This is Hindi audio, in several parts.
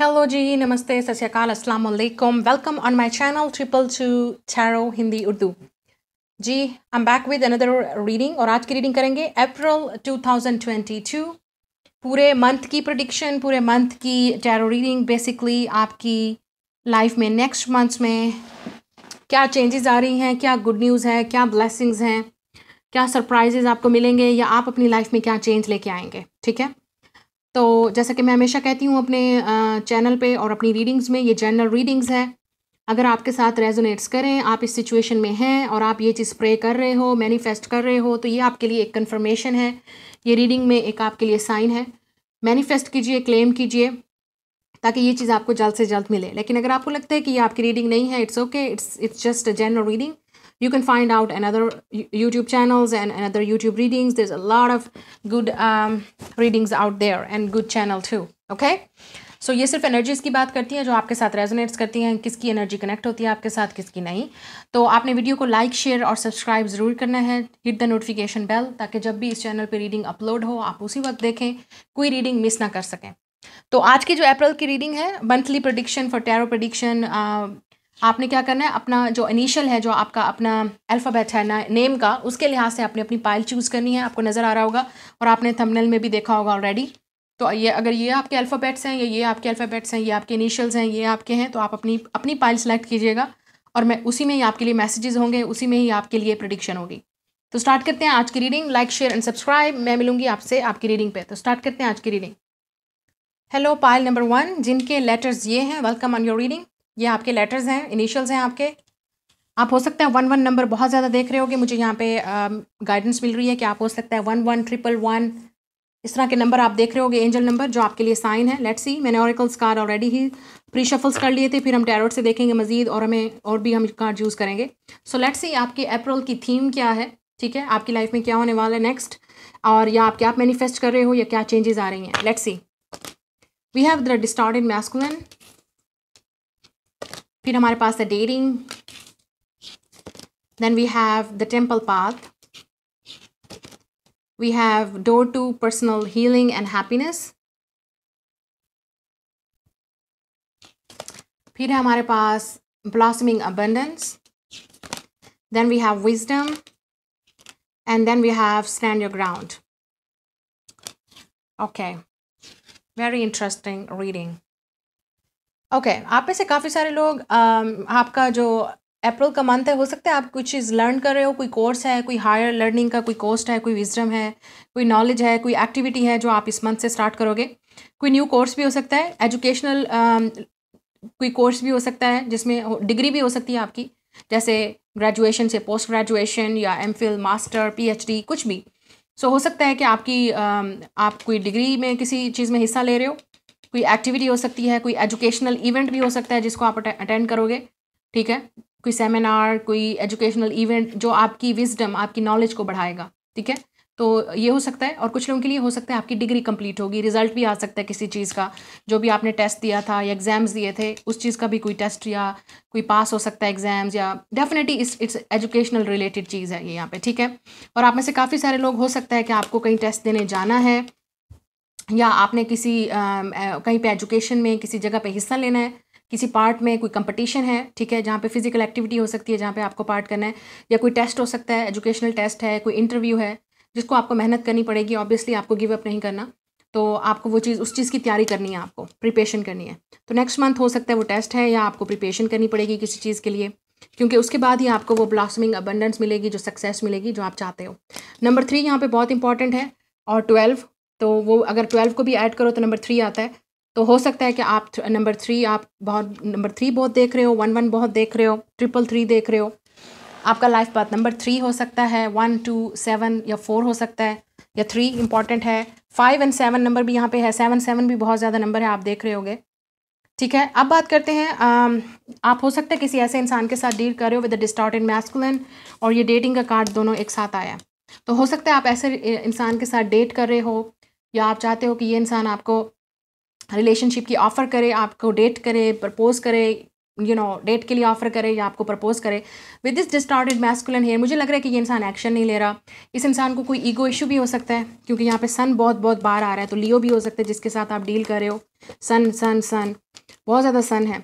Hello जी नमस्ते सत श्रीकाल अस्सलाम वालेकुम welcome on my channel triple two tarot Hindi Urdu ji I am back with another reading और आज की रीडिंग करेंगे अप्रैल 2022 पूरे मंथ की प्रडिक्शन पूरे मंथ की टैरो रीडिंग बेसिकली आपकी लाइफ में नेक्स्ट मंथ्स में क्या चेंजेस आ रही हैं, क्या गुड न्यूज़ है, क्या ब्लेसिंग्स हैं, क्या सरप्राइजेज आपको मिलेंगे या आप अपनी लाइफ में क्या चेंज लेके आएँगे, ठीक है? तो जैसा कि मैं हमेशा कहती हूँ अपने चैनल पे और अपनी रीडिंग्स में, ये जनरल रीडिंग्स है। अगर आपके साथ रेजोनेट्स करें, आप इस सिचुएशन में हैं और आप ये चीज़ प्रे कर रहे हो मैनिफेस्ट कर रहे हो तो ये आपके लिए एक कन्फर्मेशन है। ये रीडिंग में एक आपके लिए साइन है। मैनिफेस्ट कीजिए क्लेम कीजिए, ताकि ये चीज़ आपको जल्द से जल्द मिले। लेकिन अगर आपको लगता है कि ये आपकी रीडिंग नहीं है it's okay it's it's just a general reading you can find out another youtube channels and another youtube readings. There's a lot of good um, readings out there and good channel too okay? So so, ये सिर्फ़ एनर्जीज़ की बात करती हैं जो आपके साथ रेजोनेट्स करती हैं किसकी एनर्जी कनेक्ट होती है आपके साथ किसकी नहीं। तो आपने वीडियो को लाइक शेयर और सब्सक्राइब ज़रूर करना है। हिट द नोटिफिकेशन बेल ताकि जब भी इस चैनल पे रीडिंग अपलोड हो आप उसी वक्त देखें कोई रीडिंग मिस ना कर सकें। तो आज की जो अप्रैल की रीडिंग है monthly prediction for tarot prediction आपने क्या करना है? अपना जो इनिशियल है, जो आपका अपना अल्फ़ाबेट है ना नेम का, उसके लिहाज से आपने अपनी पाइल चूज़ करनी है। आपको नज़र आ रहा होगा और आपने थंबनेल में भी देखा होगा ऑलरेडी तो ये, अगर ये आपके अल्फ़ाबेट्स हैं, या ये आपके अल्फ़ाबेट्स हैं, ये आपके इनिशियल्स हैं, ये आपके हैं तो आप अपनी अपनी पाइल सेलेक्ट कीजिएगा और मैं उसी में ही आपके लिए मैसेजेस होंगे, उसी में ही आपके लिए प्रडिक्शन होगी। तो स्टार्ट करते हैं आज की reading like share and subscribe मैं मिलूँगी आपसे आपकी रीडिंग पे। तो स्टार्ट करते हैं आज की reading hello pile number one जिनके लेटर्स ये हैं वेलकम ऑन योर रीडिंग ये आपके लेटर्स हैं इनिशियल्स हैं आपके। आप हो सकते हैं वन वन नंबर बहुत ज़्यादा देख रहे होगे, मुझे यहाँ पे गाइडेंस मिल रही है कि आप हो सकता है वन वन ट्रिपल वन इस तरह के नंबर आप देख रहे होगे एंजल नंबर जो आपके लिए साइन है। लेट्स सी मैंने ऑरिकल्स कार्ड ऑलरेडी ही प्री शफल्स कर लिए थे, फिर हम टैरोट से देखेंगे मजीद और हमें और भी हम कार्ड यूज़ करेंगे। सो लेट्स सी आपके अप्रैल की थीम क्या है, ठीक है? आपकी लाइफ में क्या होने वाला है नेक्स्ट और या आप, क्या मैनिफेस्ट कर रहे हो या क्या चेंजेस आ रही हैं? Let's see we have the distorted masculine फिर हमारे पास है dating then we have the temple path we have door to personal healing and happiness फिर है हमारे पास blossoming abundance then we have wisdom and then we have stand your ground okay very interesting reading Okay okay, आप में से काफ़ी सारे लोग आपका जो अप्रैल का मंथ है हो सकता है आप कुछ चीज़ लर्न कर रहे हो कोई कोर्स है कोई हायर लर्निंग का कोई कोर्स है कोई विजडम है कोई नॉलेज है कोई एक्टिविटी है जो आप इस मंथ से स्टार्ट करोगे। कोई न्यू कोर्स भी हो सकता है एजुकेशनल कोई कोर्स भी हो सकता है जिसमें डिग्री भी हो सकती है आपकी जैसे ग्रेजुएशन से पोस्ट ग्रेजुएशन या एम मास्टर पीएचडी कुछ भी। सो so, हो सकता है कि आपकी आप कोई डिग्री में किसी चीज़ में हिस्सा ले रहे हो कोई एक्टिविटी हो सकती है, कोई एजुकेशनल इवेंट भी हो सकता है जिसको आप अटेंड करोगे, ठीक है? कोई सेमिनार कोई एजुकेशनल इवेंट जो आपकी विजडम आपकी नॉलेज को बढ़ाएगा, ठीक है? तो ये हो सकता है और कुछ लोगों के लिए हो सकता है आपकी डिग्री कंप्लीट होगी रिज़ल्ट भी आ सकता है किसी चीज़ का, जो भी आपने टेस्ट दिया था या एग्ज़ाम्स दिए थे, उस चीज़ का भी कोई टेस्ट या कोई पास हो सकता है एग्ज़ाम्स या डेफिनेटली इस इट्स एजुकेशनल रिलेटेड चीज़ है ये यहाँ पे, ठीक है? और आप में से काफ़ी सारे लोग, हो सकता है कि आपको कहीं टेस्ट देने जाना है या आपने किसी कहीं पे एजुकेशन में किसी जगह पे हिस्सा लेना है, किसी पार्ट में कोई कंपटीशन है, ठीक है, जहाँ पे फ़िज़िकल एक्टिविटी हो सकती है, जहाँ पे आपको पार्ट करना है, या कोई टेस्ट हो सकता है एजुकेशनल टेस्ट है, कोई इंटरव्यू है, जिसको आपको मेहनत करनी पड़ेगी ऑब्वियसली आपको गिव अप नहीं करना तो आपको वो चीज़, उस चीज़ की तैयारी करनी है आपको प्रिपेशन करनी है। तो नेक्स्ट मंथ हो सकता है वो टेस्ट है, या आपको प्रिपेशन करनी पड़ेगी किसी चीज़ के लिए, क्योंकि उसके बाद ही आपको वो ब्लासमिंग अबंडेंस मिलेगी, जो सक्सेस मिलेगी, जो आप चाहते हो। नंबर थ्री यहाँ पे बहुत इंपॉर्टेंट है, और ट्वेल्व तो वो अगर ट्वेल्व को भी ऐड करो तो नंबर थ्री आता है। तो हो सकता है कि आप नंबर थ्री आप बहुत नंबर थ्री बहुत देख रहे हो वन वन बहुत देख रहे हो ट्रिपल थ्री देख रहे हो। आपका लाइफ पाथ नंबर थ्री हो सकता है वन टू सेवन या फोर हो सकता है या थ्री इंपॉर्टेंट है। फाइव एंड सेवन नंबर भी यहाँ पे है सेवन सेवन भी बहुत ज़्यादा नंबर है आप देख रहे होगे। ठीक है अब बात करते हैं आ, आप हो सकता है किसी ऐसे इंसान के साथ डील कर रहे हो विद डिस्टार्ट इन मैस्कुलन और ये डेटिंग का कार्ड दोनों एक साथ आया। तो हो सकता है आप ऐसे इंसान के साथ डेट कर रहे हो या आप चाहते हो कि ये इंसान आपको रिलेशनशिप की ऑफ़र करे, आपको डेट करे प्रपोज़ करे यू नो डेट के लिए ऑफ़र करे या आपको प्रपोज करे। With this distorted masculine here मुझे लग रहा है कि ये इंसान एक्शन नहीं ले रहा। इस इंसान को कोई ईगो इशू भी हो सकता है, क्योंकि यहाँ पे सन बहुत बहुत बार आ रहा है तो लियो भी हो सकता है, जिसके साथ आप डील कर रहे हो। सन सन सन बहुत ज़्यादा सन है।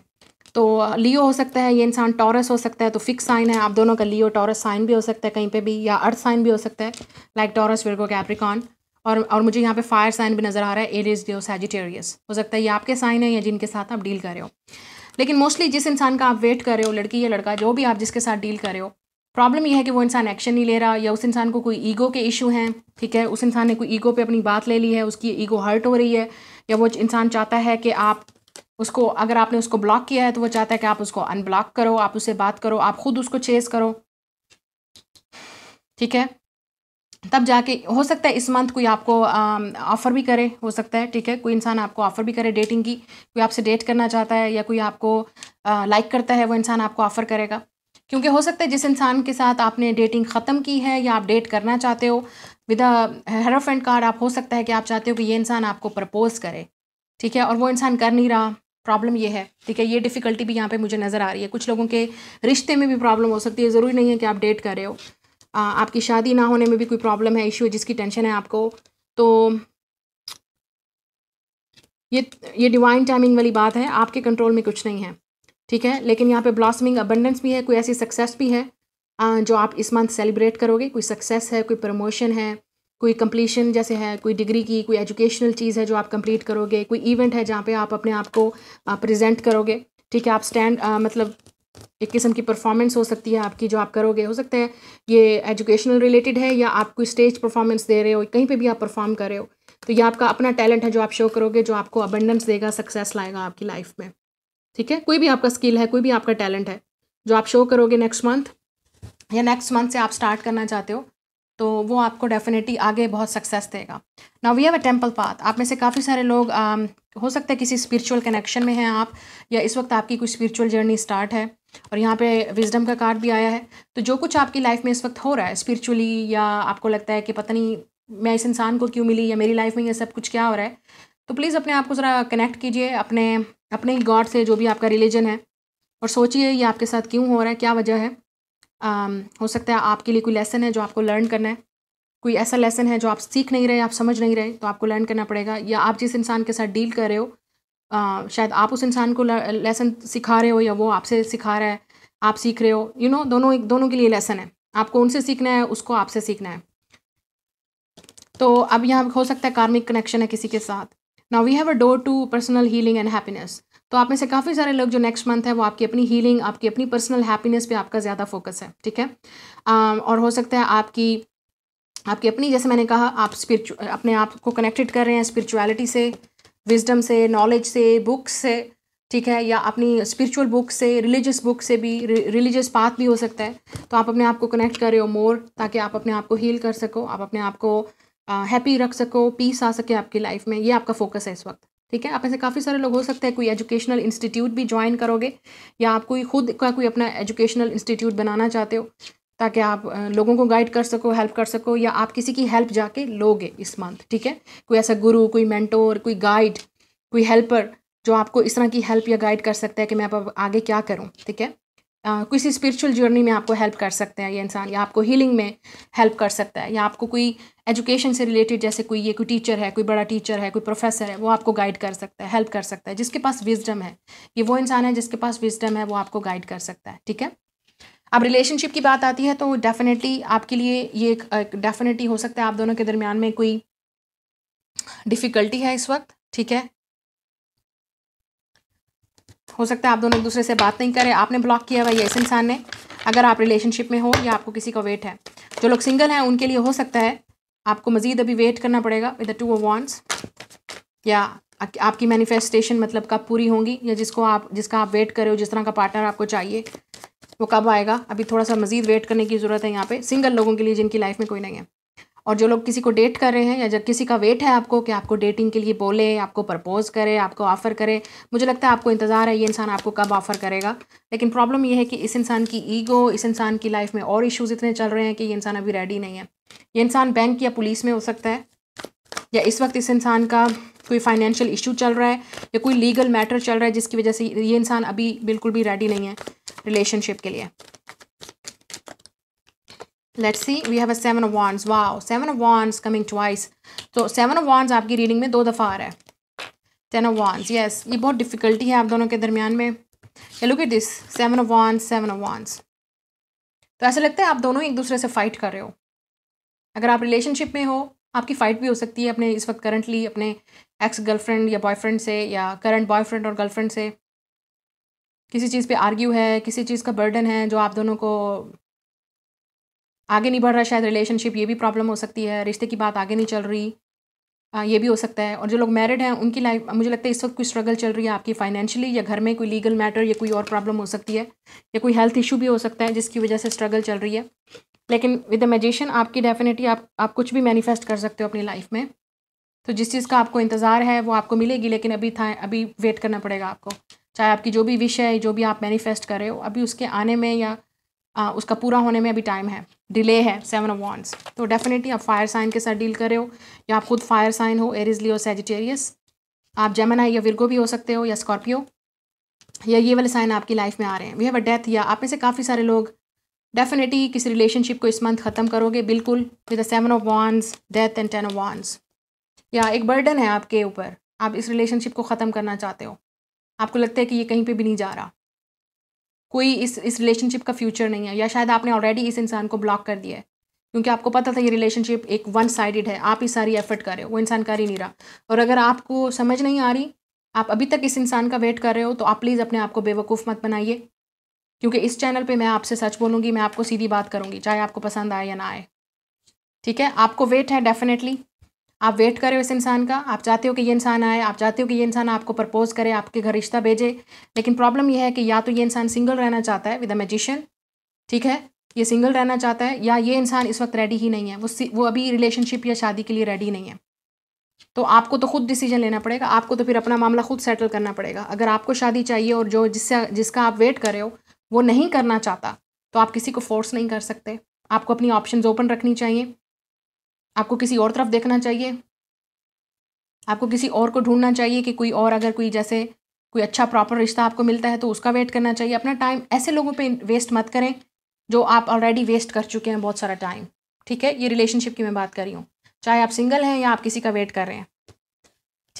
तो लियो हो सकता है, ये इंसान टॉरस हो सकता है तो फिक्स साइन है, आप दोनों का लियो टॉरस साइन भी हो सकता है कहीं पे भी, या अर्थ साइन भी हो सकता है। लाइक टॉरस विर्गो कैप्रिकॉन और और मुझे यहाँ पे फायर साइन भी नज़र आ रहा है एरिस डियो सैजिटेरियस हो सकता है ये आपके साइन है या जिनके साथ आप डील कर रहे हो। लेकिन मोस्टली जिस इंसान का आप वेट कर रहे हो, लड़की या लड़का, जो भी आप जिसके साथ डील कर रहे हो प्रॉब्लम यह है कि वो इंसान एक्शन नहीं ले रहा या उस इंसान को कोई ईगो के इशू हैं, ठीक है? उस इंसान ने कोई ईगो पे अपनी बात ले ली है, उसकी ईगो हर्ट हो रही है, या वो इंसान चाहता है कि आप उसको, अगर आपने उसको ब्लॉक किया है तो वो चाहता है कि आप उसको अनब्लॉक करो, आप उससे बात करो, आप खुद उसको चेस करो। ठीक है? तब जाके, हो सकता है इस मंथ कोई आपको ऑफ़र भी करे, हो सकता है, ठीक है? कोई इंसान आपको ऑफ़र भी करे डेटिंग की, कोई आपसे डेट करना चाहता है या कोई आपको लाइक करता है, वो इंसान आपको ऑफ़र करेगा। क्योंकि हो सकता है जिस इंसान के साथ आपने डेटिंग ख़त्म की है या आप डेट करना चाहते हो विद हेरफ एंड कार्ड आप हो सकता है कि आप चाहते हो कि ये इंसान आपको प्रपोज़ करे, ठीक है? और वो इंसान कर नहीं रहा प्रॉब्लम ये है, ठीक है? ये डिफ़िकल्टी भी यहाँ पे मुझे नज़र आ रही है। कुछ लोगों के रिश्ते में भी प्रॉब्लम हो सकती है, ज़रूरी नहीं है कि आप डेट कर रहे हो। आपकी शादी ना होने में भी कोई प्रॉब्लम है इशू है, जिसकी टेंशन है आपको तो ये ये डिवाइन टाइमिंग वाली बात है, आपके कंट्रोल में कुछ नहीं है, ठीक है? लेकिन यहाँ पे ब्लॉसमिंग अबंडेंस भी है, कोई ऐसी सक्सेस भी है जो आप इस मंथ सेलिब्रेट करोगे, कोई सक्सेस है, कोई प्रमोशन है, कोई कंप्लीशन जैसे है, कोई डिग्री की, कोई एजुकेशनल चीज़ है जो आप कंप्लीट करोगे, कोई इवेंट है जहाँ पे आप अपने आप को प्रेजेंट करोगे, ठीक है? आप स्टैंड मतलब एक किस्म की परफॉर्मेंस हो सकती है आपकी जो आप करोगे। हो सकता है ये एजुकेशनल रिलेटेड है या आप कोई स्टेज परफॉर्मेंस दे रहे हो कहीं पे भी आप परफॉर्म कर रहे हो। तो ये आपका अपना टैलेंट है जो आप शो करोगे जो आपको अबंडेंस देगा सक्सेस लाएगा आपकी लाइफ में। ठीक है? कोई भी आपका स्किल है कोई भी आपका टैलेंट है जो आप शो करोगे नेक्स्ट मंथ या नेक्स्ट मंथ से आप स्टार्ट करना चाहते हो तो वो आपको डेफिनेटली आगे बहुत सक्सेस देगा। ना we have a temple path आप में से काफ़ी सारे लोग आ, हो सकता है किसी स्पिरिचुअल कनेक्शन में हैं आप या इस वक्त आपकी कोई स्पिरिचुअल जर्नी स्टार्ट है। और यहाँ पे विजडम का कार्ड भी आया है। तो जो कुछ आपकी लाइफ में इस वक्त हो रहा है स्पिरिचुअली या आपको लगता है कि पता नहीं मैं इस इंसान को क्यों मिली या मेरी लाइफ में ये सब कुछ क्या हो रहा है तो प्लीज़ अपने आप को ज़रा कनेक्ट कीजिए अपने अपने ही गॉड से जो भी आपका रिलीजन है और सोचिए ये आपके साथ क्यों हो रहा है क्या वजह है। um, हो सकता है आपके लिए कोई लेसन है जो आपको लर्न करना है कोई ऐसा लेसन है जो आप सीख नहीं रहे आप समझ नहीं रहे तो आपको लर्न करना पड़ेगा या आप जिस इंसान के साथ डील कर रहे हो आ, शायद आप उस इंसान को लेसन सिखा रहे हो या वो आपसे सिखा रहा है आप सीख रहे हो। यू you नो know, दोनों दोनों के लिए लेसन है। आपको उनसे सीखना है उसको आपसे सीखना है। तो अब यहाँ हो सकता है कार्मिक कनेक्शन है किसी के साथ। Now we have a door to personal healing and happiness तो आप में से काफ़ी सारे लोग जो नेक्स्ट मंथ है वो आपकी अपनी हीलिंग आपकी अपनी पर्सनल हैप्पीनेस पे आपका ज़्यादा फोकस है ठीक है? और हो सकता है आपकी आपकी अपनी जैसे मैंने कहा आप स्पिरिचु अपने आप को कनेक्टेड कर रहे हैं स्पिरिचुअलिटी से। विजडम से नॉलेज से बुक्स से, ठीक है? या अपनी स्पिरिचुअल बुक से रिलीजियस बुक से भी रिलीजियस पाथ भी हो सकता है। तो आप अपने आप को कनेक्ट कर रहे हो मोर ताकि आप अपने आप को हील कर सको, आप अपने आप को हैप्पी रख सको पीस आ सके आपकी लाइफ में। ये आपका फोकस है इस वक्त, ठीक है? आप ऐसे काफ़ी सारे लोग हो सकते हैं, कोई एजुकेशनल इंस्टीट्यूट भी ज्वाइन करोगे, या आप कोई खुद का कोई अपना एजुकेशनल इंस्टीट्यूट बनाना चाहते हो। ताकि आप लोगों को गाइड कर सको हेल्प कर सको, या आप किसी की हेल्प जाके लोगे इस मंथ ठीक है? कोई ऐसा गुरु कोई मेंटोर कोई गाइड कोई हेल्पर जो आपको इस तरह की हेल्प या गाइड कर सकता है कि मैं अब आगे क्या करूँ, ठीक है? किसी स्पिरिचुअल जर्नी में आपको हेल्प कर सकते हैं, ये इंसान, या आपको हीलिंग में हेल्प कर सकता है, या आपको कोई एजुकेशन से रिलेटेड जैसे कोई, ये कोई टीचर है, कोई बड़ा टीचर है, कोई प्रोफेसर है, वो आपको गाइड कर सकता है हेल्प कर सकता है, जिसके पास विजडम है, ये वो इंसान है जिसके पास विजडम है, वो आपको गाइड कर सकता है, ठीक है? अब रिलेशनशिप की बात आती है तो डेफिनेटली आपके लिए ये एक डेफिनेटली हो सकता है आप दोनों के दरमियान में कोई डिफ़िकल्टी है इस वक्त, ठीक है? हो सकता है आप दोनों एक दूसरे से बात नहीं करें। आपने ब्लॉक किया हुआ ये इस इंसान ने, अगर आप रिलेशनशिप में हो या आपको किसी का वेट है। जो लोग सिंगल हैं, उनके लिए हो सकता है आपको मज़ीद अभी वेट करना पड़ेगा विद द टू वॉन्ट्स या आपकी मैनिफेस्टेशन मतलब कब पूरी होंगी, या जिसको आप, जिसका आप वेट करें हो, जिस तरह का पार्टनर आपको चाहिए। वो कब आएगा? अभी थोड़ा सा मज़ीद वेट करने की ज़रूरत है यहाँ पे सिंगल लोगों के लिए जिनकी लाइफ में कोई नहीं है। और जो लोग किसी को डेट कर रहे हैं या जब किसी का वेट है आपको कि आपको डेटिंग के लिए बोले, आपको प्रपोज करे, आपको ऑफ़र करे, मुझे लगता है आपको इंतज़ार है ये इंसान आपको कब ऑफ़र करेगा। लेकिन प्रॉब्लम ये है कि इस इंसान की ईगो इस इंसान की लाइफ में और इश्यूज़ इतने चल रहे हैं कि ये इंसान अभी रेडी नहीं है। ये इंसान बैंक या पुलिस में हो सकता है, या इस वक्त इस इंसान का कोई फाइनेंशियल इशू चल रहा है या कोई लीगल मैटर चल रहा है जिसकी वजह से ये इंसान अभी बिल्कुल भी रेडी नहीं है रिलेशनशिप के लिए। Let's see we have a seven of wands wow seven of wands coming twice तो सेवन ऑफ़ वॉन्स आपकी रीडिंग में दो दफ़ा आ रहा है। टेन ऑफ़ वॉन्स यस ये बहुत डिफ़िकल्टी है आप दोनों के दरमियान में। Look at this seven of wands seven of wands तो ऐसा लगता है आप दोनों एक दूसरे से फ़ाइट कर रहे हो। अगर आप रिलेशनशिप में हो आपकी फ़ाइट भी हो सकती है अपने इस वक्त करंटली अपने एक्स गर्लफ्रेंड या बॉयफ्रेंड से या करंट बॉयफ्रेंड और गर्लफ्रेंड से। किसी चीज़ पे आर्ग्यू है किसी चीज़ का बर्डन है जो आप दोनों को आगे नहीं बढ़ रहा शायद रिलेशनशिप ये भी प्रॉब्लम हो सकती है रिश्ते की बात आगे नहीं चल रही आ, ये भी हो सकता है। और जो लोग मैरिड हैं उनकी लाइफ मुझे लगता है इस वक्त कोई स्ट्रगल चल रही है आपकी फाइनेंशियली या घर में कोई लीगल मैटर या कोई और प्रॉब्लम हो सकती है या कोई हेल्थ इशू भी हो सकता है जिसकी वजह से स्ट्रगल चल रही है। लेकिन विद अ मैजिशियन आपकी डेफिनेटली आप आप कुछ भी मैनिफेस्ट कर सकते हो अपनी लाइफ में। तो जिस चीज़ का आपको इंतज़ार है वो आपको मिलेगी लेकिन अभी था अभी वेट करना पड़ेगा आपको। चाहे आपकी जो भी विश है जो भी आप मैनिफेस्ट कर रहे हो अभी उसके आने में या आ, उसका पूरा होने में अभी टाइम है। डिले है सेवन ऑफ़ वॉन्ट्स तो डेफिनेटली आप फायर साइन के साथ डील कर रहे हो या आप खुद फायर साइन हो एरिजली लियो सेजिटेरियस आप जेमना या विरगो भी हो सकते हो या स्कॉर्पियो या ये वाले साइन आपकी लाइफ में आ रहे हैं। वी हैव अ डेथ या आप में से काफ़ी सारे लोग डेफिनेटली किसी रिलेशनशिप को इस मंथ ख़त्म करोगे, बिल्कुल with seven of wands death and ten of wands या एक बर्डन है आपके ऊपर, आप इस रिलेशनशिप को ख़त्म करना चाहते हो। आपको लगता है कि ये कहीं पे भी नहीं जा रहा। कोई इस इस रिलेशनशिप का फ्यूचर नहीं है, या शायद आपने ऑलरेडी इस इंसान को ब्लॉक कर दिया है। क्योंकि आपको पता था ये रिलेशनशिप एक वन साइडेड है, आप ही सारी एफर्ट कर रहे हो, वो इंसान कर ही नहीं रहा। और अगर आपको समझ नहीं आ रही, आप अभी तक इस इंसान का वेट कर रहे हो तो आप प्लीज़ अपने आप को बेवकूफ़ मत बनाइए। क्योंकि इस चैनल पे मैं आपसे सच बोलूँगी, मैं आपको सीधी बात करूँगी, चाहे आपको पसंद आए या ना आए। ठीक है? आपको वेट है डेफिनेटली आप वेट करें इस इंसान का। आप चाहते हो कि ये इंसान आए, आप चाहते हो कि ये इंसान आपको प्रपोज करे, आपके घर रिश्ता भेजे। लेकिन प्रॉब्लम यह है कि या तो ये इंसान सिंगल रहना चाहता है विद अ मैजिशियन ठीक है? ये सिंगल रहना चाहता है, या ये इंसान इस वक्त रेडी ही नहीं है। वो वो अभी रिलेशनशिप या शादी के लिए रेडी नहीं है। तो आपको तो खुद डिसीज़न लेना पड़ेगा, आपको तो फिर अपना मामला खुद सेटल करना पड़ेगा। अगर आपको शादी चाहिए और जो जिससे, जिसका आप वेट कर रहे हो वो नहीं करना चाहता तो आप किसी को फोर्स नहीं कर सकते। आपको अपनी ऑप्शंस ओपन रखनी चाहिए। आपको किसी और तरफ़ देखना चाहिए। आपको किसी और को ढूंढना चाहिए कि कोई और अगर कोई जैसे कोई अच्छा प्रॉपर रिश्ता आपको मिलता है तो उसका वेट करना चाहिए। अपना टाइम ऐसे लोगों पे वेस्ट मत करें, जो आप ऑलरेडी वेस्ट कर चुके हैं बहुत सारा टाइम ठीक है? ये रिलेशनशिप की मैं बात कर रही हूँ। चाहे आप सिंगल हैं या आप किसी का वेट कर रहे हैं।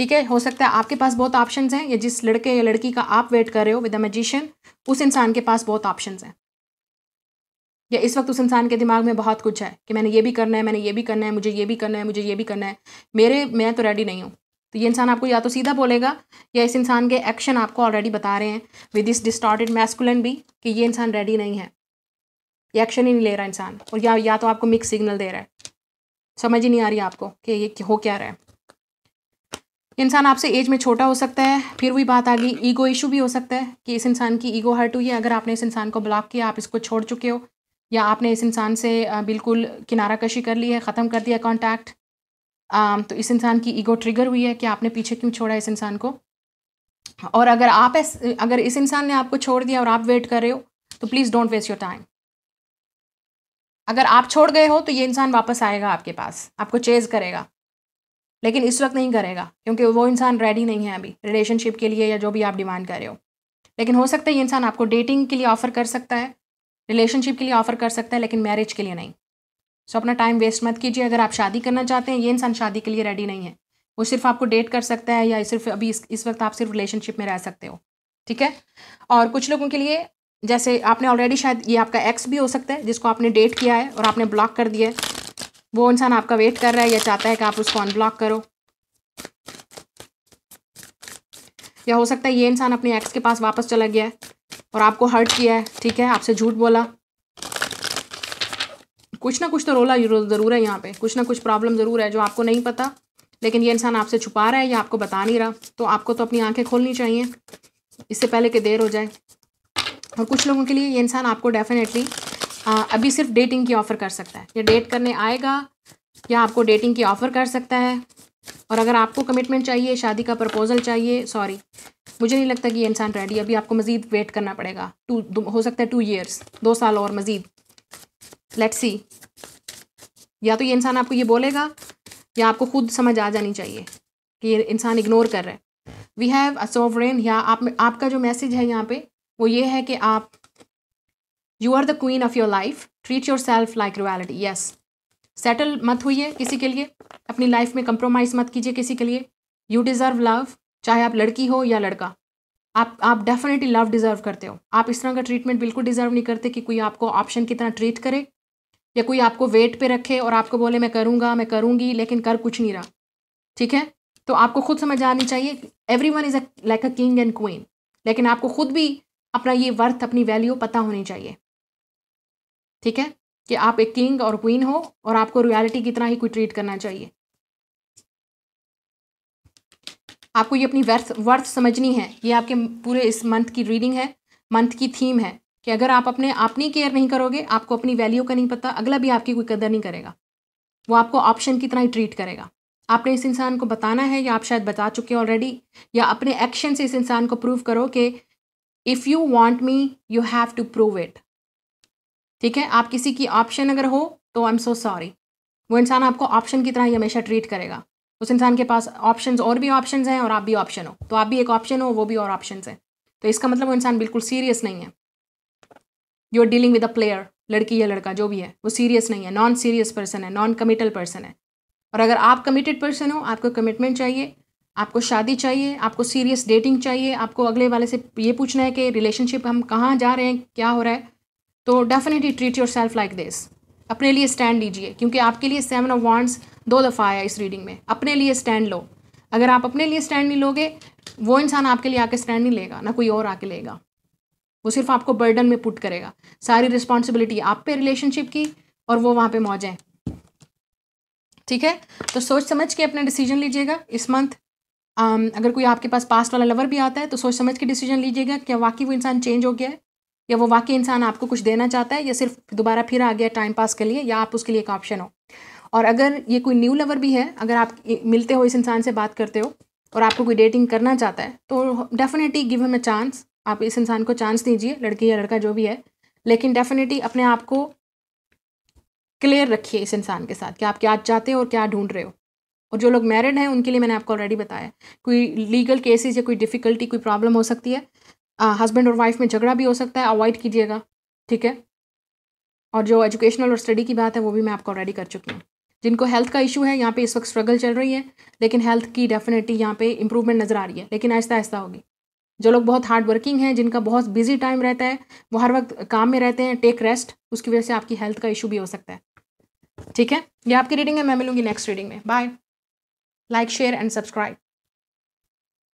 ठीक है? हो सकता है आपके पास बहुत ऑप्शन हैं, या जिस लड़के या लड़की का आप वेट कर रहे हो विद द मैजिशियन उस इंसान के पास बहुत ऑप्शन हैं। या इस वक्त उस इंसान के दिमाग में बहुत कुछ है कि मैंने ये भी करना है, मैंने ये भी करना है, मुझे ये भी करना है, मुझे ये भी करना है। मेरे, मैं तो रेडी नहीं हूँ। तो ये इंसान आपको या तो सीधा बोलेगा, या इस इंसान के एक्शन आपको ऑलरेडी बता रहे हैं विद दिस डिस्टॉर्टेड मैस्कुलन भी कि ये इंसान रेडी नहीं है। ये एक्शन ही नहीं ले रहा इंसान, और या या तो आपको मिक्स सिग्नल दे रहा है। समझ ही नहीं आ रही आपको कि ये हो क्या रहा है। इंसान आपसे एज में छोटा हो सकता है, फिर वही बात आ गई ईगो इशू भी हो सकता है कि इस इंसान की ईगो हर्ट हुई है। अगर आपने इस इंसान को ब्लॉक किया, आप इसको छोड़ चुके हो, या आपने इस इंसान से बिल्कुल किनारा कशी कर ली है, ख़त्म कर दिया कॉन्टैक्ट तो इस इंसान की ईगो ट्रिगर हुई है कि आपने पीछे क्यों छोड़ा इस इंसान को। और अगर आप ऐस, अगर इस इंसान ने आपको छोड़ दिया और आप वेट कर रहे हो तो please don't waste your time अगर आप छोड़ गए हो तो ये इंसान वापस आएगा आपके पास, आपको चेज़ करेगा। लेकिन इस वक्त नहीं करेगा क्योंकि वो इंसान रेडी नहीं है अभी रिलेशनशिप के लिए या जो भी आप डिमांड कर रहे हो। लेकिन हो सकता है ये इंसान आपको डेटिंग के लिए ऑफ़र कर सकता है रिलेशनशिप के लिए ऑफ़र कर सकता है लेकिन मैरिज के लिए नहीं। सो अपना टाइम वेस्ट मत कीजिए अगर आप शादी करना चाहते हैं ये इंसान शादी के लिए रेडी नहीं है। वो सिर्फ़ आपको डेट कर सकता है या सिर्फ़ अभी इस, इस वक्त आप सिर्फ़ रिलेशनशिप में रह सकते हो ठीक है? और कुछ लोगों के लिए जैसे आपने ऑलरेडी शायद ये आपका एक्स भी हो सकता है जिसको आपने डेट किया है और आपने ब्लॉक कर दिया है। वो इंसान आपका वेट कर रहा है या चाहता है कि आप उसको अनब्लॉक करो। या हो सकता है ये इंसान अपने एक्स के पास वापस चला गया है और आपको हर्ट किया है, ठीक है? आपसे झूठ बोला। कुछ ना कुछ तो रोला ज़रूर है यहाँ पे। कुछ ना कुछ प्रॉब्लम ज़रूर है जो आपको नहीं पता, लेकिन ये इंसान आपसे छुपा रहा है, या आपको बता नहीं रहा। तो आपको तो अपनी आँखें खोलनी चाहिए। इससे पहले कि देर हो जाए। और कुछ लोगों के लिए ये इंसान आपको डेफिनेटली अभी सिर्फ़ डेटिंग की ऑफ़र कर सकता है। या डेट करने आएगा, या आपको डेटिंग की ऑफ़र कर सकता है। और अगर आपको कमिटमेंट चाहिए, शादी का प्रपोज़ल चाहिए सॉरी मुझे नहीं लगता कि ये इंसान रेडी अभी आपको मज़ीद वेट करना पड़ेगा। टू हो सकता है टू ईयर्स दो साल और मज़ीद। लेट्स सी या तो ये इंसान आपको ये बोलेगा, या आपको खुद समझ आ जानी चाहिए कि ये इंसान इग्नोर कर रहा है। वी हैव अ सोवरेन या आप, आपका जो मैसेज है यहाँ पे, वो ये है कि आप you are the queen of your life treat yourself like reality yes settle मत हुई किसी के लिए। अपनी लाइफ में कंप्रोमाइज़ मत कीजिए किसी के लिए। यू डिज़र्व लव चाहे आप लड़की हो या लड़का। आप आप डेफिनेटली लव डिज़र्व करते हो। आप इस तरह का ट्रीटमेंट बिल्कुल डिज़र्व नहीं करते कि कोई आपको ऑप्शन की तरह ट्रीट करे, या कोई आपको वेट पे रखे और आपको बोले, मैं करूँगा, मैं करूँगी, लेकिन कर कुछ नहीं रहा। ठीक है? तो आपको खुद समझ आनी चाहिए everyone is a like a king and queen लेकिन आपको खुद भी अपना ये वर्थ अपनी वैल्यू पता होनी चाहिए। ठीक है? कि आप एक किंग और क्वीन हो और आपको रियलिटी की तरह ही कोई ट्रीट करना चाहिए। आपको ये अपनी वर्थ वर्थ समझनी है। ये आपके पूरे इस मंथ की रीडिंग है मंथ की थीम है कि अगर आप अपने अपनी केयर नहीं करोगे, आपको अपनी वैल्यू का नहीं पता, अगला भी आपकी कोई कदर नहीं करेगा। वो आपको ऑप्शन की तरह ही ट्रीट करेगा। आपने इस इंसान को बताना है या आप शायद बता चुके ऑलरेडी या अपने एक्शन से इस इंसान को प्रूव करो कि if you want me you have to prove it ठीक है? आप किसी की ऑप्शन अगर हो तो आई एम सो सॉरी वो इंसान आपको ऑप्शन की तरह ही हमेशा ट्रीट करेगा। उस इंसान के पास ऑप्शन और भी ऑप्शन हैं और आप भी ऑप्शन हो। तो आप भी एक ऑप्शन हो, वो भी और ऑप्शन हैं। तो इसका मतलब वो इंसान बिल्कुल सीरियस नहीं है। You are dealing with a player लड़की या लड़का, जो भी है, वो सीरियस नहीं है। नॉन सीरियस पर्सन है नॉन कमिटल पर्सन है। और अगर आप कमिटेड पर्सन हो, आपको कमिटमेंट चाहिए, आपको शादी चाहिए, आपको सीरियस डेटिंग चाहिए, आपको अगले वाले से ये पूछना है कि रिलेशनशिप हम कहाँ जा रहे हैं, क्या हो रहा है तो definitely treat yourself like this अपने लिए स्टैंड लीजिए, क्योंकि आपके लिए सेवन ऑफ़ वॉन्ट्स दो दफ़ा आया इस रीडिंग में। अपने लिए स्टैंड लो। अगर आप अपने लिए स्टैंड नहीं लोगे, वो इंसान आपके लिए आके स्टैंड नहीं लेगा, ना कोई और आके लेगा। वो सिर्फ़ आपको बर्डन में पुट करेगा। सारी रिस्पॉन्सिबिलिटी आप पे रिलेशनशिप की और वो वहाँ पे मौज ठीक है? तो सोच समझ के अपना डिसीज़न लीजिएगा इस मंथ अगर कोई आपके पास पास्ट वाला लवर भी आता है तो सोच समझ के डिसीज़न लीजिएगा क्या वाकई वो इंसान चेंज हो गया है। या वो वाकई इंसान आपको कुछ देना चाहता है या सिर्फ़ दोबारा फिर आ गया टाइम पास के लिए, या आप उसके लिए एक ऑप्शन हो? और अगर ये कोई न्यू लवर भी है, अगर आप मिलते हो इस इंसान से बात करते हो और आपको कोई डेटिंग करना चाहता है तो definitely give him a chance आप इस इंसान को चांस दीजिए, लड़की या लड़का जो भी है, लेकिन डेफिनेटली अपने आप को क्लियर रखिए इस इंसान के साथ कि आप क्या चाहते हो और क्या ढूंढ रहे हो। और जो लोग मैरिड हैं, उनके लिए मैंने आपको ऑलरेडी बताया कोई लीगल केसेस या कोई डिफ़िकल्टी कोई प्रॉब्लम हो सकती है हस्बैंड और वाइफ में झगड़ा भी हो सकता है अवॉइड कीजिएगा, ठीक है? और जो एजुकेशनल और स्टडी की बात है, वो भी मैं आपको ऑलरेडी कर चुकी हूँ। जिनको हेल्थ का इशू है, यहाँ पे इस वक्त स्ट्रगल चल रही है, लेकिन हेल्थ की डेफिनेटली यहाँ पे इंप्रूवमेंट नज़र आ रही है, लेकिन आहिस्ता आहिस्ता होगी। जो लोग बहुत हार्ड वर्किंग हैं, जिनका बहुत बिज़ी टाइम रहता है, वो हर वक्त काम में रहते हैं टेक रेस्ट उसकी वजह से आपकी हेल्थ का इशू भी हो सकता है। ठीक है? ये आपकी रीडिंग है, मैं मिलूँगी नेक्स्ट रीडिंग में। Bye like share and subscribe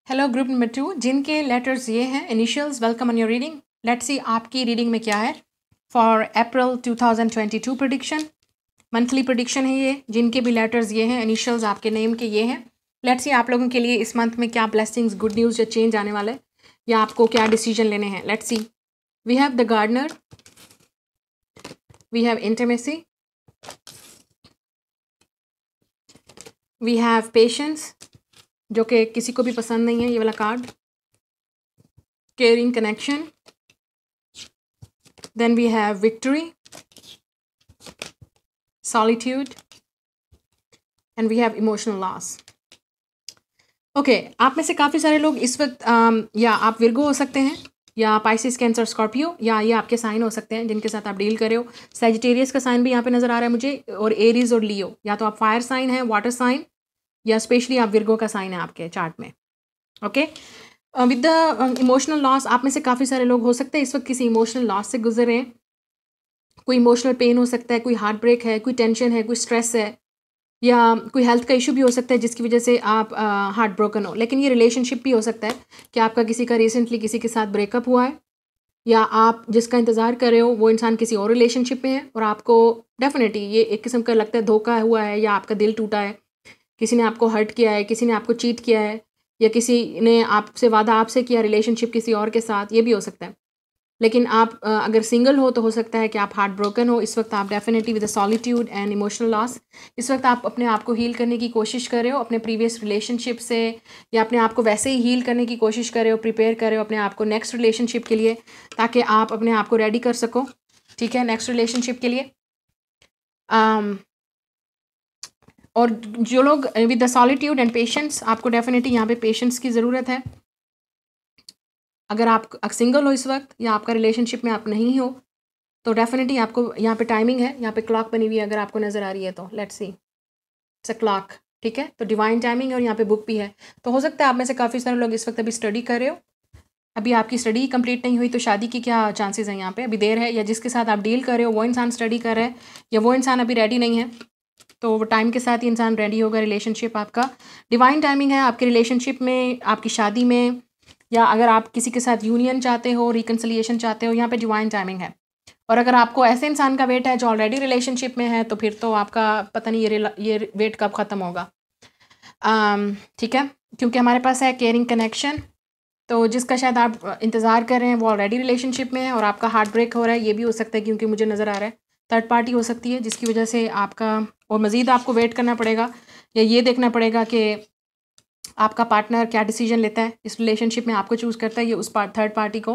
hello group number two जिनके लेटर्स ये हैं initials welcome on your reading let see आपकी रीडिंग में क्या है. For April 2022 prediction monthly prediction है ये. जिनके भी लेटर्स ये हैं इनिशियल्स आपके नेम के ये हैं. लेट्स सी आप लोगों के लिए इस मंथ में क्या ब्लेसिंग्स गुड न्यूज़ या चेंज आने वाला या आपको क्या डिसीज़न लेने हैं. Let's see we have the gardener we have intimacy we have patience जो कि किसी को भी पसंद नहीं है ये वाला card caring connection then we have victory solitude and we have emotional loss okay आप में से काफ़ी सारे लोग इस वक्त um, या आप विरगो हो सकते हैं या पाइसिस कैंसर स्कॉर्पियो या ये आपके साइन हो सकते हैं जिनके साथ आप डील कर रहे हो. सेजिटेरियस का साइन भी यहाँ पे नज़र आ रहा है मुझे और एरीज और लियो या तो आप फायर साइन है वाटर साइन या स्पेशली आप विर्गो का साइन है आपके चार्ट में. Okay with the emotional loss आप में से काफ़ी सारे लोग हो सकते हैं इस वक्त किसी इमोशनल लॉस से गुजर रहे कोई इमोशनल पेन हो सकता है कोई हार्ट ब्रेक है कोई टेंशन है कोई स्ट्रेस है या कोई हेल्थ का इशू भी हो सकता है जिसकी वजह से आप हार्ट uh, ब्रोकन हो. लेकिन ये रिलेशनशिप भी हो सकता है कि आपका किसी का रिसेंटली किसी के साथ ब्रेकअप हुआ है या आप जिसका इंतज़ार कर रहे हो वो इंसान किसी और रिलेशनशिप में है और आपको डेफिनेटली ये एक किस्म का लगता है धोखा हुआ है या आपका दिल टूटा है किसी ने आपको हर्ट किया है किसी ने आपको चीट किया है या किसी ने आपसे वादा आपसे किया रिलेशनशिप किसी और के साथ ये भी हो सकता है। लेकिन आप अगर सिंगल हो तो हो सकता है कि आप हार्ट ब्रोकन हो। इस वक्त आप definitely with solitude and emotional loss इस वक्त आप अपने आप को हील करने की कोशिश कर रहे हो अपने प्रीवियस रिलेशनशिप से या अपने आप को वैसे ही हील करने की कोशिश कर रहे हो प्रिपेयर कर रहे हो अपने आप को नेक्स्ट रिलेशनशिप के लिए ताकि आप अपने आप को रेडी कर सको। ठीक है नेक्स्ट रिलेशनशिप के लिए। um, और जो लोग with the solitude and patience आपको डेफिनेटली यहाँ पे पेशेंस की ज़रूरत है। अगर आप सिंगल हो इस वक्त, या आपका रिलेशनशिप में आप नहीं हो तो डेफिनेटली आपको यहाँ पे टाइमिंग है। यहाँ पे क्लॉक बनी हुई है, अगर आपको नज़र आ रही है तो let's see it's a clock ठीक है? तो डिवाइन टाइमिंग और यहाँ पे बुक भी है। तो हो सकता है आप में से काफ़ी सारे लोग इस वक्त अभी स्टडी कर रहे हो। अभी आपकी स्टडी कंप्लीट नहीं हुई तो शादी की क्या चांसेस हैं यहाँ पे? अभी देर है, या जिसके साथ आप डील कर रहे हो, वो इंसान स्टडी कर रहे हैं, या वो इंसान अभी रेडी नहीं है। तो टाइम के साथ ही इंसान रेडी होगा रिलेशनशिप आपका। डिवाइन टाइमिंग है आपके रिलेशनशिप में, आपकी शादी में, या अगर आप किसी के साथ यूनियन चाहते हो रिकन्सलिएशन चाहते हो, यहाँ पे डिवाइन टाइमिंग है। और अगर आपको ऐसे इंसान का वेट है जो ऑलरेडी रिलेशनशिप में है तो फिर तो आपका पता नहीं ये ये वेट कब ख़त्म होगा। ठीक है? क्योंकि हमारे पास है केयरिंग कनेक्शन तो जिसका शायद आप इंतज़ार कर रहे हैं, वो ऑलरेडी रिलेशनशिप में है और आपका हार्ट ब्रेक हो रहा है, ये भी हो सकता है क्योंकि मुझे नज़र आ रहा है। थर्ड पार्टी हो सकती है, जिसकी वजह से आपका और मज़ीद आपको वेट करना पड़ेगा या ये देखना पड़ेगा कि आपका पार्टनर क्या डिसीज़न लेता है इस रिलेशनशिप में आपको चूज़ करता है ये उस पार्ट थर्ड पार्टी को।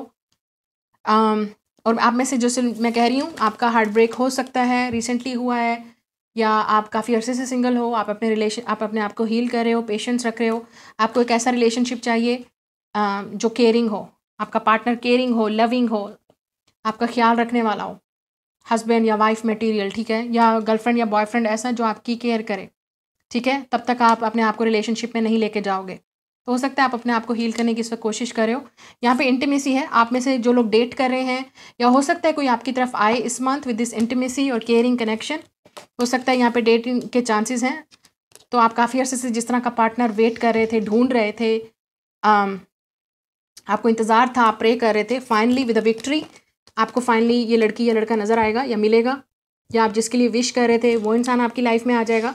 Um, और आप में से जो मैं कह रही हूँ आपका हार्ट ब्रेक हो सकता है रिसेंटली हुआ है या आप काफ़ी अरसे से सिंगल हो आप अपने रिलेशन आप अपने आप को हील कर रहे हो पेशेंस रख रहे हो आपको एक ऐसा रिलेशनशिप चाहिए जो केयरिंग हो आपका पार्टनर केयरिंग हो लविंग हो आपका ख्याल रखने वाला हो। हस्बैंड या वाइफ मटेरियल ठीक है? या गर्लफ्रेंड या बॉयफ्रेंड ऐसा जो आपकी केयर करे ठीक है? तब तक आप अपने आप को रिलेशनशिप में नहीं लेके जाओगे। तो हो सकता है आप अपने आप को हील करने की इस वक्त कोशिश कर रहे हो। यहाँ पे इंटीमेसी है। आप में से जो लोग डेट कर रहे हैं या हो सकता है कोई आपकी तरफ़ आए इस मंथ विद दिस इंटीमेसी और केयरिंग कनेक्शन हो सकता है यहाँ पे डेटिंग के चांसेस हैं। तो आप काफ़ी अर्से से जिस तरह का पार्टनर वेट कर रहे थे ढूंढ रहे थे आम, आपको इंतज़ार था आप प्रे कर रहे थे फाइनली विद अ विक्ट्री आपको फाइनली ये लड़की या लड़का नज़र आएगा या मिलेगा, या आप जिसके लिए विश कर रहे थे वो इंसान आपकी लाइफ में आ जाएगा।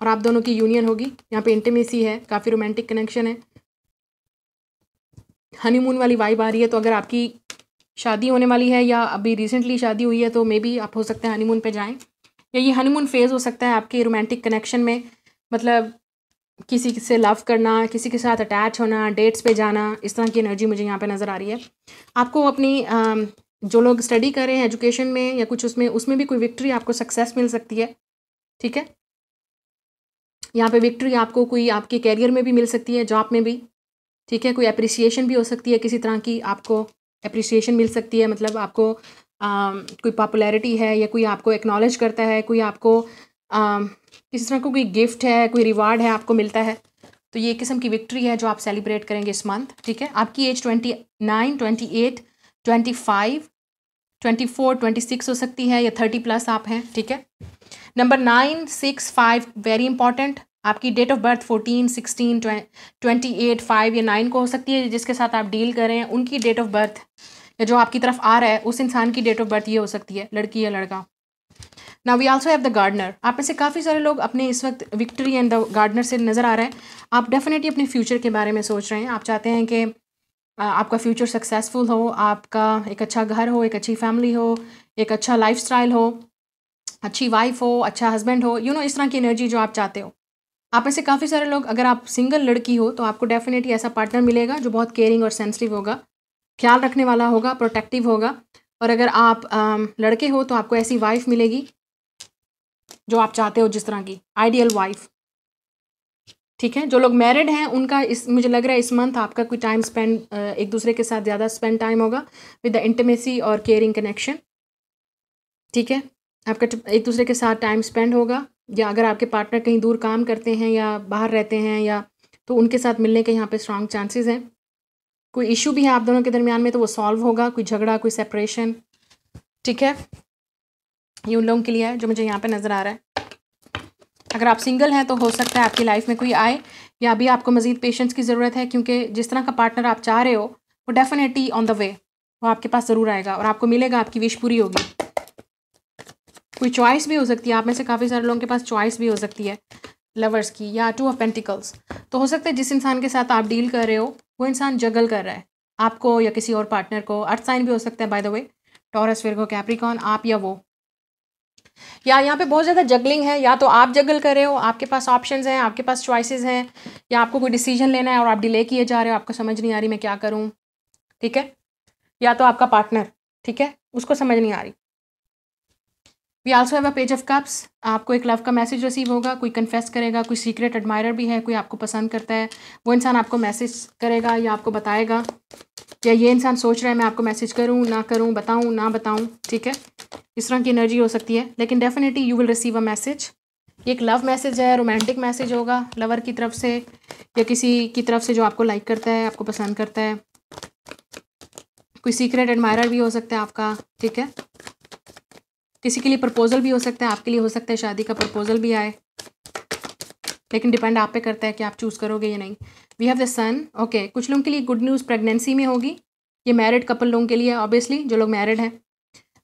और आप दोनों की यूनियन होगी। यहाँ पे इंटीमेसी है, काफ़ी रोमांटिक कनेक्शन है। हनीमून वाली वाइब आ रही है तो अगर आपकी शादी होने वाली है या अभी रिसेंटली शादी हुई है तो मे बी आप हो सकते हैं हनीमून पे जाएँ। या ये हनीमून फ़ेज़ हो सकता है आपके रोमांटिक कनेक्शन में। मतलब किसी से लव करना किसी के साथ अटैच होना डेट्स पे जाना इस तरह की एनर्जी मुझे यहाँ पे नज़र आ रही है। आपको अपनी जो लोग स्टडी कर रहे हैं एजुकेशन में या कुछ उसमें उसमें भी कोई विक्ट्री आपको सक्सेस मिल सकती है ठीक है? यहाँ पे विक्ट्री आपको कोई आपके कैरियर में भी मिल सकती है जॉब में भी ठीक है? कोई अप्रिसिएशन भी हो सकती है किसी तरह की आपको अप्रिसिएशन मिल सकती है मतलब आपको आ, कोई पॉपुलैरिटी है या कोई आपको एक्नॉलेज करता है कोई आपको आ, किसी तरह को कोई गिफ्ट है, कोई रिवार्ड है आपको मिलता है तो ये किस्म की विक्ट्री है जो आप सेलिब्रेट करेंगे इस मंथ, ठीक है? आपकी age twenty nine, twenty eight, twenty five, twenty four, twenty six हो सकती है या थर्टी प्लस आप हैं, ठीक है? Number nine, six, five, very important, आपकी date of birth fourteen, sixteen twenty eight, five या नाइन को हो सकती है, जिसके साथ आप डील कर रहे हैं उनकी डेट ऑफ़ बर्थ, या जो आपकी तरफ़ आ रहा है, उस इंसान की डेट ऑफ़ बर्थ ये हो सकती है, लड़की या लड़का। ना we also have the gardener आप में से काफ़ी सारे लोग अपने इस वक्त विक्ट्री एंड द गार्डनर से नज़र आ रहे हैं। आप डेफिनेटली अपने फ्यूचर के बारे में सोच रहे हैं। आप चाहते हैं कि आपका फ्यूचर सक्सेसफुल हो आपका एक अच्छा घर हो एक अच्छी फैमिली हो एक अच्छा लाइफ हो अच्छी वाइफ हो अच्छा हस्बैंड हो यू नो इस तरह की एनर्जी जो आप चाहते हो। आप में से काफ़ी सारे लोग अगर आप सिंगल लड़की हो तो आपको डेफिनेटली ऐसा पार्टनर मिलेगा जो बहुत केयरिंग और सेंसिटिव होगा ख्याल रखने वाला होगा प्रोटेक्टिव होगा। और अगर आप आ, लड़के हो तो आपको ऐसी वाइफ मिलेगी जो आप चाहते हो जिस तरह की आइडियल वाइफ ठीक है? जो लोग मैरिड हैं, उनका इस, मुझे लग रहा है इस मंथ आपका कोई टाइम स्पेंड एक दूसरे के साथ ज़्यादा स्पेंड टाइम होगा विद द इंटीमेसी और केयरिंग कनेक्शन ठीक है? आपका एक दूसरे के साथ टाइम स्पेंड होगा, या अगर आपके पार्टनर कहीं दूर काम करते हैं या बाहर रहते हैं या तो उनके साथ मिलने के यहाँ पे स्ट्रॉन्ग चांसेस हैं। कोई इशू भी है आप दोनों के दरमियान में तो वो सॉल्व होगा, कोई झगड़ा, कोई सेपरेशन ठीक है? ये उन लोगों के लिए है, जो मुझे यहाँ पे नज़र आ रहा है। अगर आप सिंगल हैं तो हो सकता है आपकी लाइफ में कोई आए, या अभी आपको मज़ीद पेशेंस की ज़रूरत है, क्योंकि जिस तरह का पार्टनर आप चाह रहे हो, वो डेफिनेटली ऑन द वे वो आपके पास ज़रूर आएगा, और आपको मिलेगा, आपकी विश पूरी होगी। कोई चॉइस भी हो सकती है, आप में से काफ़ी सारे लोगों के पास चॉइस भी हो सकती है लवर्स की, या टू ऑफ़ पेंटिकल्स तो हो सकता है जिस इंसान के साथ आप डील कर रहे हो, वो इंसान जगल कर रहा है, आपको या किसी और पार्टनर को। अर्थ साइन भी हो सकता है बाय द वे टॉरस फिर कैप्रिकॉन आप या वो। या यहाँ पे बहुत ज़्यादा जगलिंग है, या तो आप जगल कर रहे हो, आपके पास ऑप्शंस हैं, आपके पास चॉइसेस हैं, या आपको कोई डिसीज़न लेना है और आप डिले किए जा रहे हो, आपको समझ नहीं आ रही मैं क्या करूँ, ठीक है? या तो आपका पार्टनर ठीक है? उसको समझ नहीं आ रही। We also have a page of cups आपको एक लव का मैसेज रिसीव होगा, कोई कन्फेस करेगा, कोई सीक्रेट एडमायरर भी है, कोई आपको पसंद करता है, वो इंसान आपको मैसेज करेगा या आपको बताएगा, या ये इंसान सोच रहा है मैं आपको मैसेज करूँ, ना करूँ, बताऊँ, ना बताऊँ, ठीक है? इस तरह की एनर्जी हो सकती है। लेकिन definitely you will receive a message एक लव मैसेज है रोमांटिक मैसेज होगा लवर की तरफ़ से, या किसी की तरफ़ से जो आपको लाइक करता है, आपको पसंद करता है। कोई सीक्रेट एडमायरर भी हो सकता है आपका, ठीक है? किसी के लिए प्रपोज़ल भी हो सकता है, आपके लिए हो सकता है, शादी का प्रपोज़ल भी आए। लेकिन डिपेंड आप पे करता है कि आप चूज़ करोगे या नहीं। We have the sun okay कुछ लोगों के लिए गुड न्यूज़ प्रेगनेंसी में होगी। ये मैरिड कपल लोगों के लिए ऑब्वियसली जो लोग मैरिड हैं।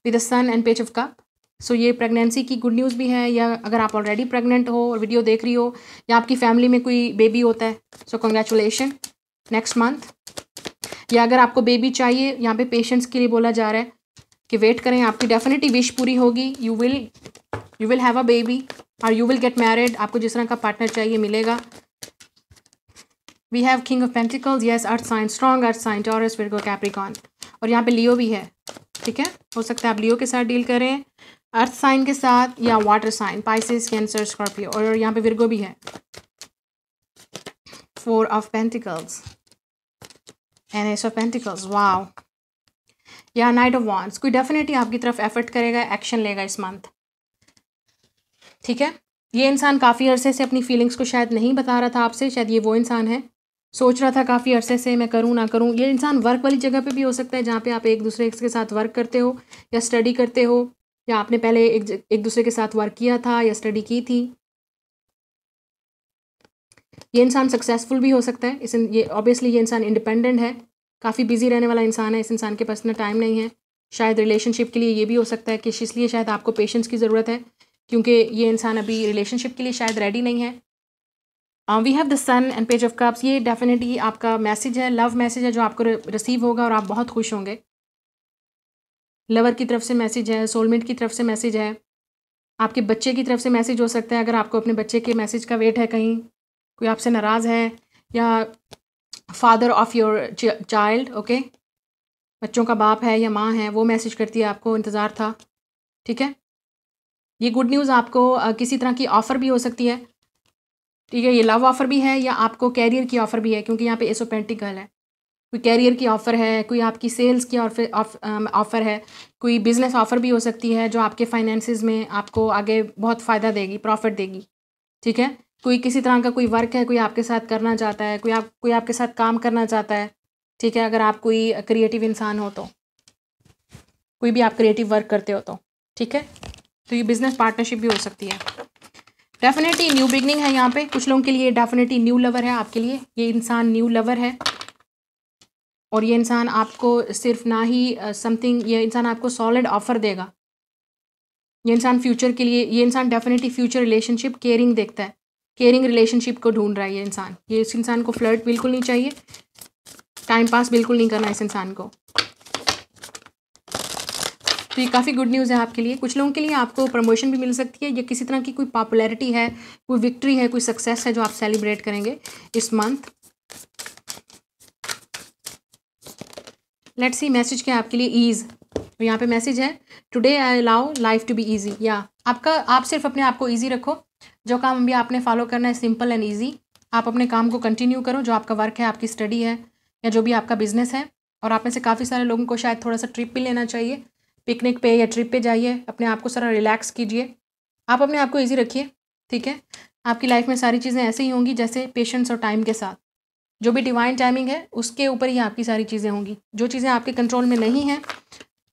With sun and page of cup so ये प्रेगनेंसी की गुड न्यूज़ भी है, या अगर आप ऑलरेडी प्रेग्नेंट हो और वीडियो देख रही हो, या आपकी फैमिली में कोई बेबी होता है सो कंग्रेचुलेशन नेक्स्ट मंथ या अगर आपको बेबी चाहिए, यहाँ पे पेशेंट्स के लिए बोला जा रहा है कि वेट करें, आपकी डेफिनेटली विश पूरी होगी. You will you will have a baby और यू विल गेट मैरिड आपको जिस तरह का पार्टनर चाहिए मिलेगा. We have king of pentacles yes earth sign strong earth sign Taurus Capricorn और यहाँ पे लियो भी है. ठीक है? हो सकता है आप लियो के साथ डील करें अर्थ साइन के साथ या water sign Pisces Cancer Scorpio और यहाँ पे विरगो भी है। Four of pentacles ace of pentacles wow या नाइट ऑफ़ वॉन्स कोई डेफिनेटली आपकी तरफ़ एफर्ट करेगा एक्शन लेगा इस मंथ ठीक है? ये इंसान काफ़ी अरसे से अपनी फीलिंग्स को शायद नहीं बता रहा था आपसे, शायद ये वो इंसान है। सोच रहा था काफ़ी अरसे से मैं करूँ, ना करूँ। ये इंसान वर्क वाली जगह पे भी हो सकता है जहाँ पे आप एक दूसरे के साथ वर्क करते हो, या स्टडी करते हो, या आपने पहले एक एक दूसरे के साथ वर्क किया था, या स्टडी की थी। ये इंसान सक्सेसफुल भी हो सकता है। इस ये ऑब्वियसली ये इंसान इंडिपेंडेंट है। काफ़ी बिज़ी रहने वाला इंसान है। इस इंसान के पास इतना टाइम नहीं है। शायद रिलेशनशिप के लिए ये भी हो सकता है कि इसलिए शायद आपको पेशेंस की ज़रूरत है, क्योंकि ये इंसान अभी रिलेशनशिप के लिए शायद रेडी नहीं है। We have the sun and page of cups ये डेफिनेटली आपका मैसेज है लव मैसेज है जो आपको रिसीव होगा और आप बहुत खुश होंगे। लवर की तरफ़ से मैसेज है सोलमेट की तरफ़ से मैसेज है। आपके बच्चे की तरफ़ से मैसेज हो सकता है अगर आपको अपने बच्चे के मैसेज का वेट है कहीं। कोई आपसे नाराज़ है या father of your child okay बच्चों का बाप है या माँ है, वो मैसेज करती है आपको, इंतज़ार था। ठीक है? ये गुड न्यूज़ आपको किसी तरह की ऑफ़र भी हो सकती है। ठीक है, ये लव ऑफ़र भी है या आपको कैरियर की ऑफ़र भी है? क्योंकि यहाँ पे एसोपेंटिकल है। कोई कैरियर की ऑफ़र है, कोई आपकी सेल्स की ऑफ़र है, कोई बिज़नेस ऑफ़र भी हो सकती है जो आपके फाइनेंसिस में आपको आगे बहुत फ़ायदा देगी प्रॉफिट देगी। ठीक है? कोई किसी तरह का कोई वर्क है, कोई आपके साथ करना चाहता है, कोई आप, कोई आपके साथ काम करना चाहता है, ठीक है? अगर आप कोई क्रिएटिव इंसान हो तो। कोई भी आप क्रिएटिव वर्क करते हो तो ठीक है? तो ये बिज़नेस पार्टनरशिप भी हो सकती है। डेफिनेटली न्यू बिगनिंग है यहाँ पे। कुछ लोगों के लिए डेफिनेटली न्यू लवर है आपके लिए। ये इंसान न्यू लवर है। और ये इंसान आपको सिर्फ़ ना ही समथिंग uh, ये इंसान आपको सॉलिड ऑफ़र देगा। ये इंसान फ्यूचर के लिए ये इंसान डेफिनेटली फ्यूचर रिलेशनशिप केयरिंग देखता है। केयरिंग रिलेशनशिप को ढूंढ रहा है ये इंसान। ये इस इंसान को फ्लर्ट बिल्कुल नहीं चाहिए। टाइम पास बिल्कुल नहीं करना इस इंसान को। तो ये काफ़ी गुड न्यूज़ है आपके लिए। कुछ लोगों के लिए आपको प्रमोशन भी मिल सकती है। या किसी तरह की कोई पॉपुलैरिटी है, कोई विक्ट्री है, कोई सक्सेस है जो आप सेलिब्रेट करेंगे इस मंथ लेट्स सी मैसेज क्या आपके लिए? ईज़ तो यहाँ पे मैसेज है today I allow life to be easy या आपका, आप सिर्फ़ अपने आप को ईजी रखो। जो काम भी आपने फॉलो करना है सिंपल एंड ईजी आप अपने काम को कंटिन्यू करो। जो आपका वर्क है, आपकी स्टडी है, या जो भी आपका बिज़नेस है, और आप में से काफ़ी सारे लोगों को शायद थोड़ा सा ट्रिप भी लेना चाहिए। पिकनिक पे या ट्रिप पे जाइए, अपने आप को सारा रिलैक्स कीजिए। आप अपने आप को ईजी रखिए, ठीक है? आपकी लाइफ में सारी चीज़ें ऐसे ही होंगी जैसे पेशेंस और टाइम के साथ। जो भी डिवाइन टाइमिंग है, उसके ऊपर ही आपकी सारी चीज़ें होंगी। जो चीज़ें आपके कंट्रोल में नहीं हैं,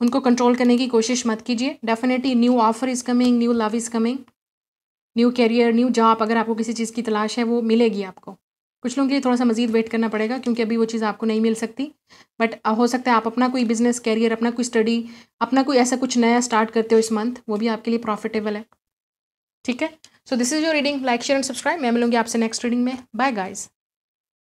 उनको कंट्रोल करने की कोशिश मत कीजिए। Definitely new offer is coming new love is coming new career new job अगर आपको किसी चीज़ की तलाश है, वो मिलेगी आपको। कुछ लोगों के लिए थोड़ा सा मजीद वेट करना पड़ेगा, क्योंकि अभी वो चीज़ आपको नहीं मिल सकती। बट हो सकता है आप अपना कोई बिज़नेस कैरियर अपना कोई स्टडी अपना कोई ऐसा कुछ नया स्टार्ट करते हो इस मंथ वो भी आपके लिए प्रॉफिटेबल है। ठीक है? So this is your reading like share and subscribe मैं मिलूँगी आपसे नेक्स्ट रीडिंग में। Bye guys